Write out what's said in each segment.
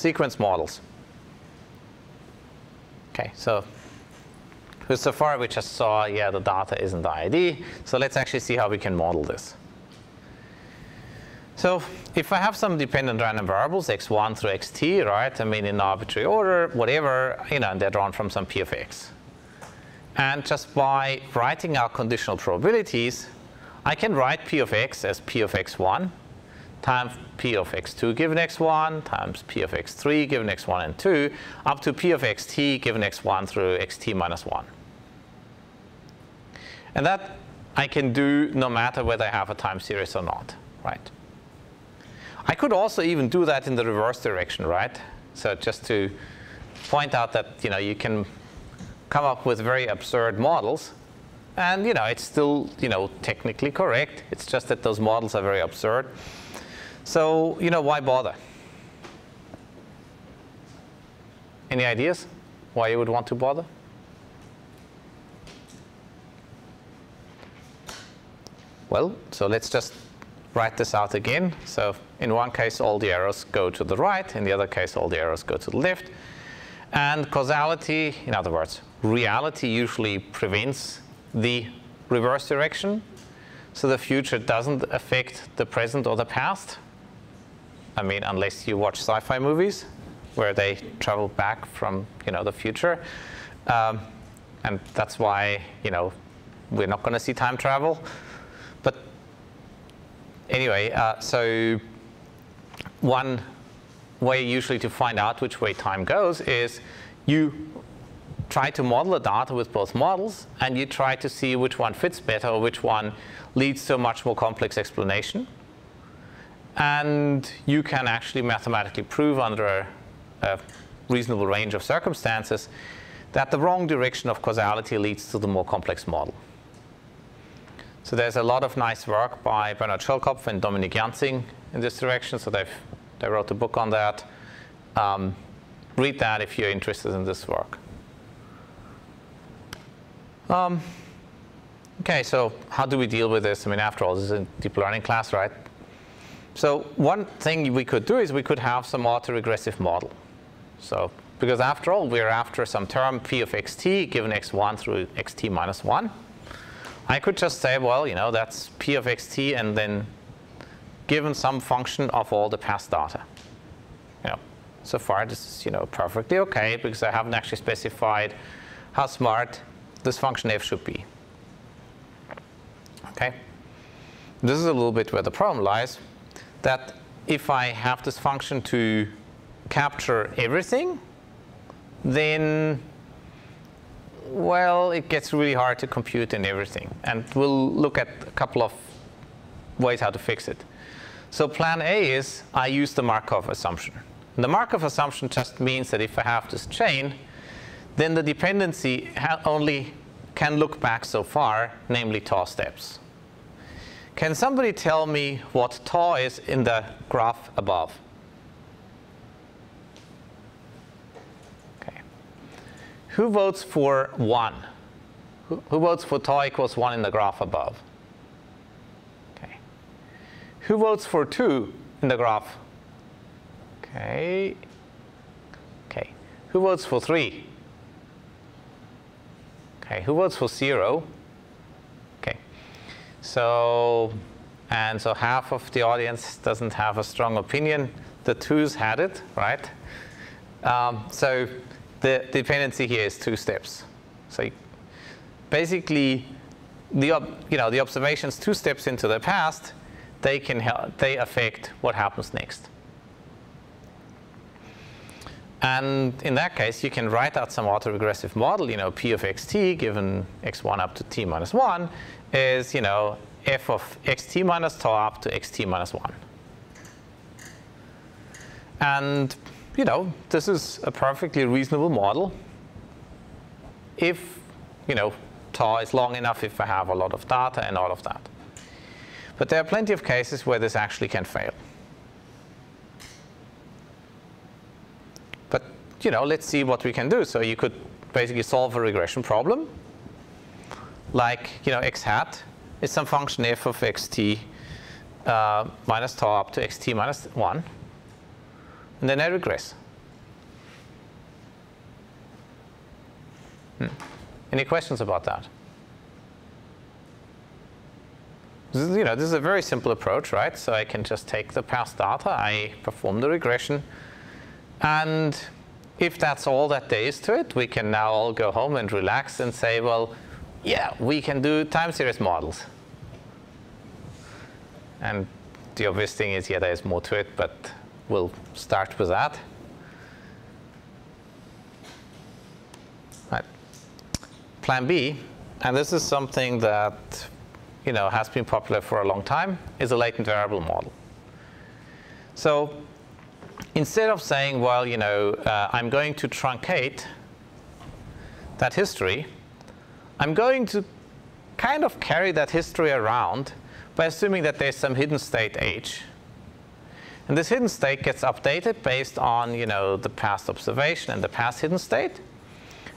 sequence models. Okay, so so far we just saw, yeah, the data isn't the ID. So let's actually see how we can model this. So if I have some dependent random variables, x1 through xt, right, I mean in arbitrary order, whatever, you know, and they're drawn from some p of x. And just by writing our conditional probabilities, I can write p of x as p of x1 times p of x2 given x1 times p of x3 given x1 and 2 up to p of xt given x1 through xt minus 1. And that I can do no matter whether I have a time series or not, right? I could also even do that in the reverse direction, right? So just to point out that you know you can come up with very absurd models, and you know it's still you know technically correct. It's just that those models are very absurd. So you know why bother? Any ideas why you would want to bother? Well, so let's just write this out again. So in one case, all the arrows go to the right. In the other case, all the arrows go to the left. And causality, in other words, reality usually prevents the reverse direction. So the future doesn't affect the present or the past. I mean, unless you watch sci-fi movies where they travel back from, you know, the future. Um, and that's why, you know, we're not going to see time travel But anyway, uh, so one way usually to find out which way time goes is you try to model the data with both models and you try to see which one fits better or which one leads to a much more complex explanation. And you can actually mathematically prove under a, a reasonable range of circumstances that the wrong direction of causality leads to the more complex model. So there's a lot of nice work by Bernhard Schölkopf and Dominik Janzing in this direction. So they've, they wrote a book on that. Um, read that if you're interested in this work. Um, okay, so how do we deal with this? I mean, after all, this is a deep learning class, right? So one thing we could do is we could have some autoregressive model. So because after all, we're after some term p of xt given x1 through xt minus 1. I could just say, well, you know, that's p of xt and then given some function of all the past data. You know, so far this is, you know, perfectly okay because I haven't actually specified how smart this function f should be. Okay? This is a little bit where the problem lies, that if I have this function to capture everything, then well, it gets really hard to compute and everything. And we'll look at a couple of ways how to fix it. So plan A is I use the Markov assumption. And the Markov assumption just means that if I have this chain, then the dependency only can look back so far, namely tau steps. Can somebody tell me what tau is in the graph above? Okay. Who votes for 1? Who, who votes for tau equals 1 in the graph above? Okay. Who votes for 2 in the graph? Okay. Okay. Who votes for 3? Okay. Who votes for 0? So, and so half of the audience doesn't have a strong opinion. The twos had it, right? Um, so the dependency here is two steps. So basically, the you know the observations two steps into the past, they can help, they affect what happens next. And in that case, you can write out some autoregressive model. You know, p of xt given x1 up to t minus 1 is you know f of xt minus tau up to xt minus 1. And you know, this is a perfectly reasonable model if, you know, tau is long enough, if I have a lot of data and all of that. But there are plenty of cases where this actually can fail. you know, let's see what we can do. So you could basically solve a regression problem, like, you know, x hat is some function f of xt uh, minus tau up to xt minus 1, and then I regress. Hmm. Any questions about that? This is, you know, this is a very simple approach, right? So I can just take the past data, I perform the regression, and if that's all that there is to it, we can now all go home and relax and say, well, yeah, we can do time series models. And the obvious thing is, yeah, there's more to it, but we'll start with that. Right. Plan B, and this is something that you know, has been popular for a long time, is a latent variable model. So instead of saying, well, you know, uh, I'm going to truncate that history, I'm going to kind of carry that history around by assuming that there's some hidden state h. And this hidden state gets updated based on you know, the past observation and the past hidden state.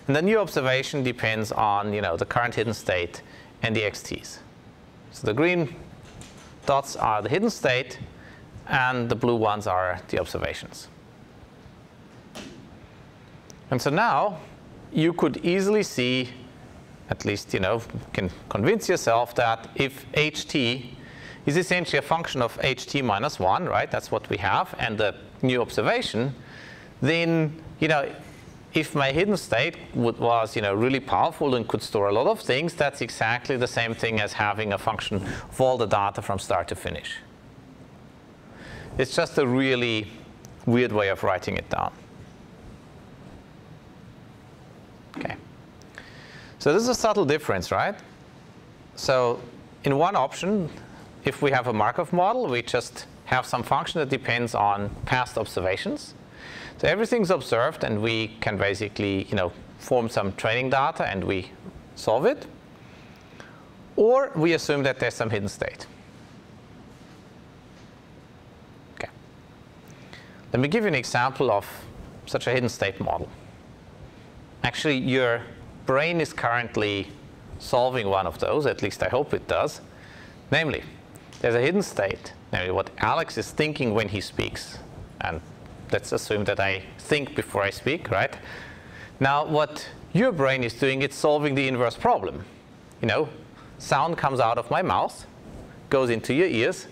And the new observation depends on you know, the current hidden state and the xt's. So the green dots are the hidden state, and the blue ones are the observations. And so now you could easily see at least you know can convince yourself that if ht is essentially a function of ht minus 1, right? That's what we have, and the new observation, then you know if my hidden state would, was you know really powerful and could store a lot of things, that's exactly the same thing as having a function of all the data from start to finish. It's just a really weird way of writing it down. Okay. So this is a subtle difference, right? So in one option, if we have a Markov model, we just have some function that depends on past observations. So everything's observed, and we can basically, you know, form some training data, and we solve it. Or we assume that there's some hidden state. Let me give you an example of such a hidden state model. Actually, your brain is currently solving one of those, at least I hope it does. Namely, there's a hidden state, namely what Alex is thinking when he speaks. And let's assume that I think before I speak, right? Now, what your brain is doing, it's solving the inverse problem. You know, sound comes out of my mouth, goes into your ears,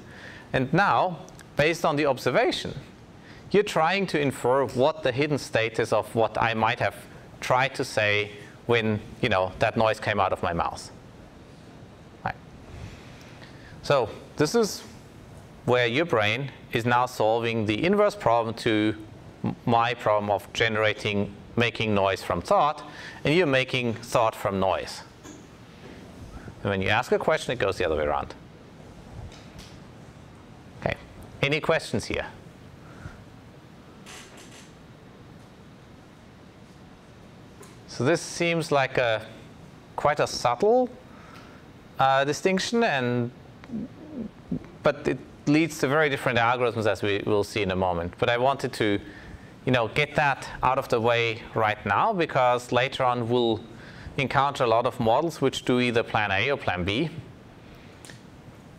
and now, based on the observation, you're trying to infer what the hidden state is of what I might have tried to say when you know that noise came out of my mouth. Right. So this is where your brain is now solving the inverse problem to my problem of generating, making noise from thought, and you're making thought from noise. And when you ask a question, it goes the other way around. Okay. Any questions here? So this seems like a quite a subtle uh, distinction, and but it leads to very different algorithms as we will see in a moment. But I wanted to, you know, get that out of the way right now because later on we'll encounter a lot of models which do either plan A or plan B,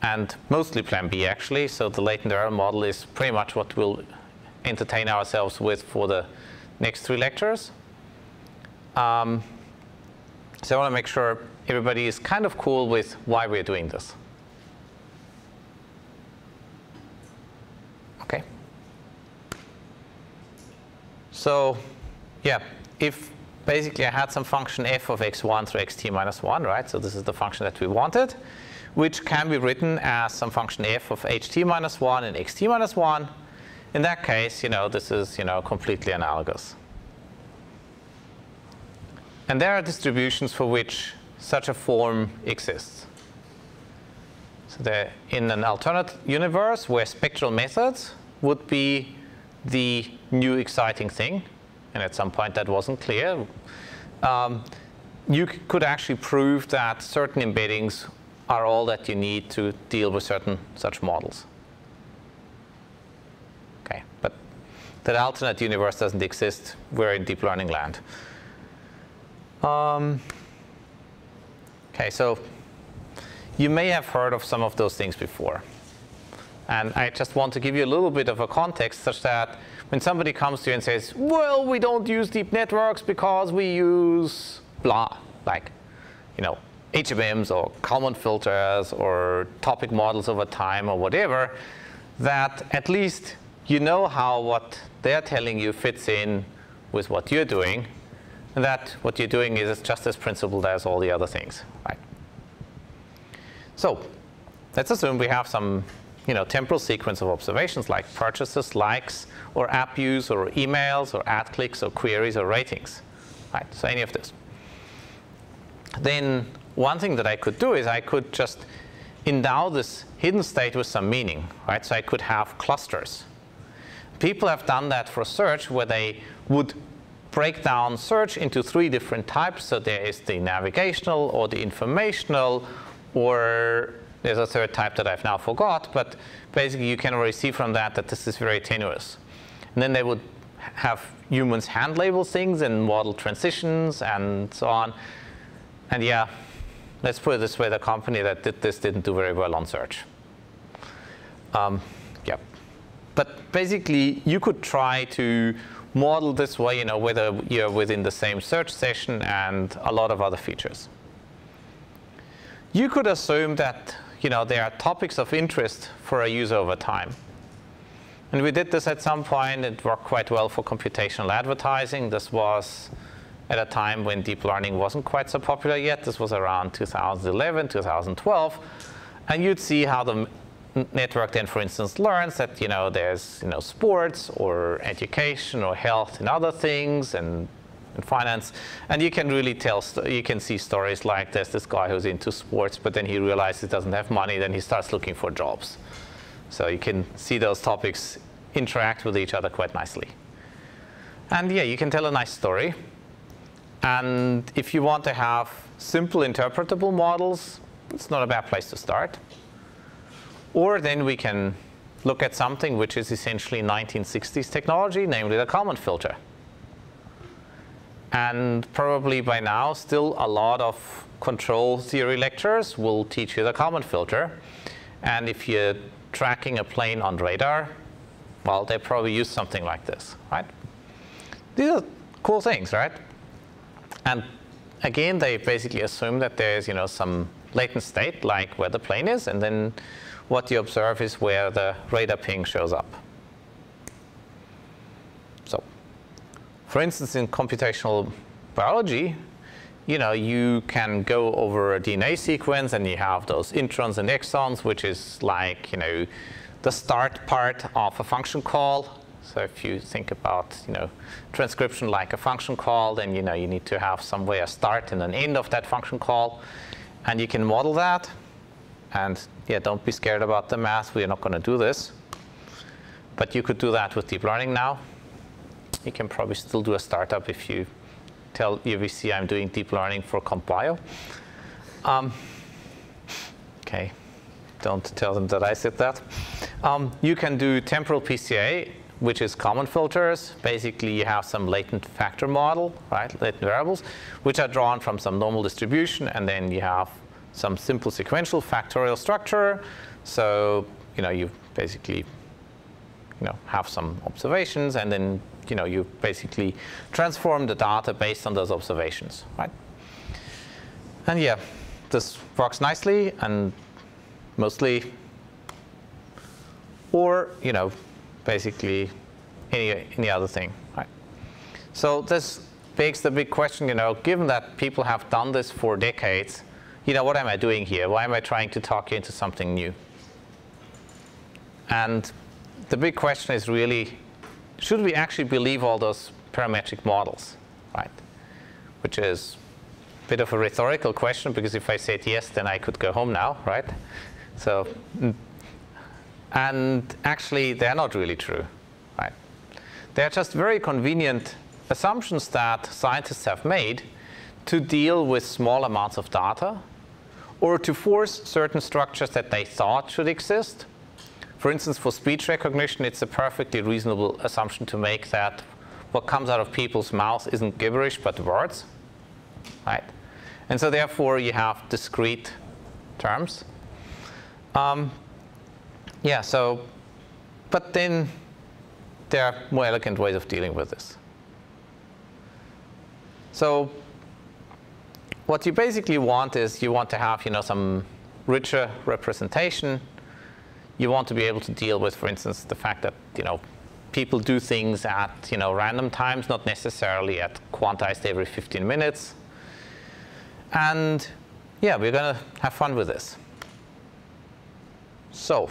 and mostly plan B actually. So the latent error model is pretty much what we'll entertain ourselves with for the next three lectures. Um, so I want to make sure everybody is kind of cool with why we're doing this. Okay. So yeah, if basically I had some function f of x1 through xt minus 1, right? So this is the function that we wanted, which can be written as some function f of ht minus 1 and xt minus 1. In that case, you know, this is, you know, completely analogous. And there are distributions for which such a form exists. So they're in an alternate universe where spectral methods would be the new exciting thing, and at some point that wasn't clear, um, you could actually prove that certain embeddings are all that you need to deal with certain such models. Okay, but that alternate universe doesn't exist. We're in deep learning land. Um, okay, so you may have heard of some of those things before. And I just want to give you a little bit of a context such that when somebody comes to you and says, well, we don't use deep networks because we use blah, like, you know, HMMs or Kalman filters or topic models over time or whatever, that at least you know how what they're telling you fits in with what you're doing, and that what you're doing is just as principled as all the other things, right? So let's assume we have some you know, temporal sequence of observations like purchases, likes, or app use, or emails, or ad clicks, or queries, or ratings. Right, so any of this. Then one thing that I could do is I could just endow this hidden state with some meaning, right? So I could have clusters. People have done that for search where they would break down search into three different types. So there is the navigational or the informational or there's a third type that I've now forgot, but basically you can already see from that that this is very tenuous. And then they would have humans hand label things and model transitions and so on. And yeah, let's put it this way, the company that did this didn't do very well on search. Um, yeah. But basically, you could try to model this way, you know, whether you're within the same search session and a lot of other features. You could assume that you know, there are topics of interest for a user over time. And we did this at some point. It worked quite well for computational advertising. This was at a time when deep learning wasn't quite so popular yet. This was around 2011, 2012. And you'd see how the network then, for instance, learns that you know there's you know sports or education or health and other things and in finance. And you can really tell, you can see stories like this, this guy who's into sports, but then he realizes he doesn't have money, then he starts looking for jobs. So you can see those topics interact with each other quite nicely. And yeah, you can tell a nice story. And if you want to have simple interpretable models, it's not a bad place to start. Or then we can look at something which is essentially 1960s technology, namely the Kalman filter. And probably by now, still a lot of control theory lectures will teach you the Kalman filter. And if you're tracking a plane on radar, well, they probably use something like this, right? These are cool things, right? And again, they basically assume that there's, you know, some latent state, like where the plane is, and then what you observe is where the radar ping shows up. So, for instance, in computational biology, you know, you can go over a DNA sequence and you have those introns and exons, which is like, you know, the start part of a function call. So if you think about, you know, transcription like a function call, then, you know, you need to have somewhere a start and an end of that function call. And you can model that. And yeah, don't be scared about the math. We're not going to do this. But you could do that with deep learning now you can probably still do a startup if you tell UVC I'm doing deep learning for compile. Um, okay, don't tell them that I said that. Um, you can do temporal PCA, which is Kalman filters. Basically, you have some latent factor model, right, latent variables, which are drawn from some normal distribution, and then you have some simple sequential factorial structure. So, you know, you basically, you know, have some observations, and then you know, you basically transform the data based on those observations, right? And yeah, this works nicely and mostly, or, you know, basically any, any other thing, right? So this begs the big question, you know, given that people have done this for decades, you know, what am I doing here? Why am I trying to talk you into something new? And the big question is really, should we actually believe all those parametric models, right? Which is a bit of a rhetorical question because if I said yes, then I could go home now, right? So, mm, and actually they're not really true, right? They're just very convenient assumptions that scientists have made to deal with small amounts of data or to force certain structures that they thought should exist for instance, for speech recognition, it's a perfectly reasonable assumption to make that what comes out of people's mouths isn't gibberish, but words, right? And so therefore, you have discrete terms. Um, yeah, so, but then there are more elegant ways of dealing with this. So what you basically want is you want to have, you know, some richer representation. You want to be able to deal with, for instance, the fact that, you know, people do things at, you know, random times, not necessarily at quantized every 15 minutes. And yeah, we're going to have fun with this. So